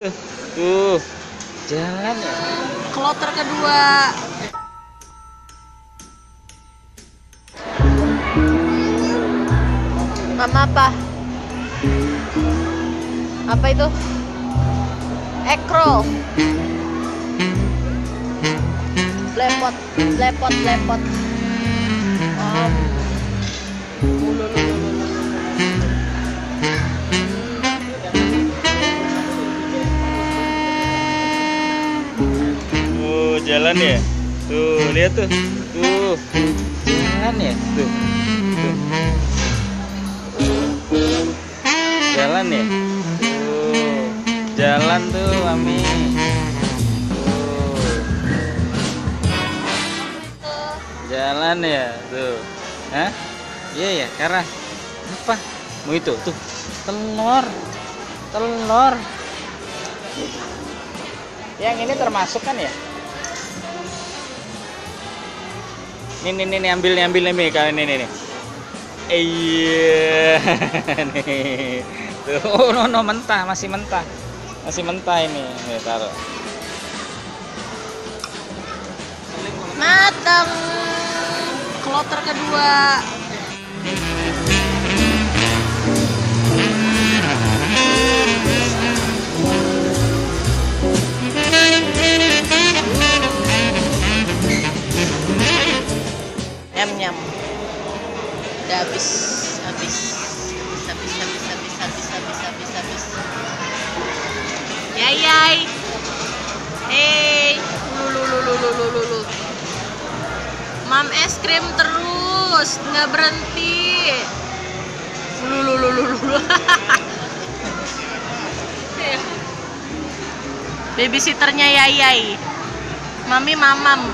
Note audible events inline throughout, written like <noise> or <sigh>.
Tuh, jalan ya. Kloter kedua. Mama apa? Apa itu? Ekro. Lepot, lepot, lepot. Om. Jalan ya. Tuh, lihat tuh. Tuh. Jalan ya. Tuh. Jalan ya. Tuh. Jalan tuh, Mami. Jalan ya. Tuh. Hah? Iya ya, karena apa? Mau itu tuh. Telur. Telur. Yang ini termasuk kan ya? Nih nih nih, nih ambil nih ambil nih kalian ini nih. Iya <laughs> nih. Tuh, oh no, no mentah, masih mentah. Masih mentah ini. Nih taruh. Matang. Kloter kedua. Habis, habis. Habis, habis, habis, habis, habis, habis, habis. Yay, yay. Hey, lulu, lulu, lulu, lulu. Mam es krim terus, nggak berhenti. Lulu, lulu, lulu. <laughs> Babysitternya Yayai. Mami mamam.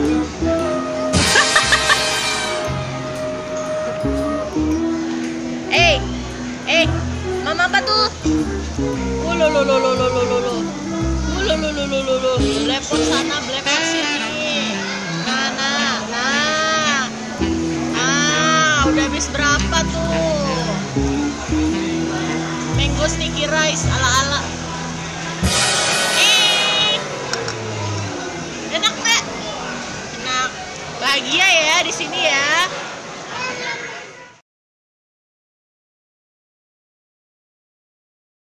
<laughs> eh, mama apa tuh? Lu, lu, lu, lu, lu, lu, lu. Ulu, lu, lu, lu, lu, lu. Blepot sana, blepot sini. Nah, nah, nah. Ah, udah habis berapa tuh? Mango sticky rice ala-ala. Eh. Enak, Mbak. Enak. Bahagia ya di sini ya.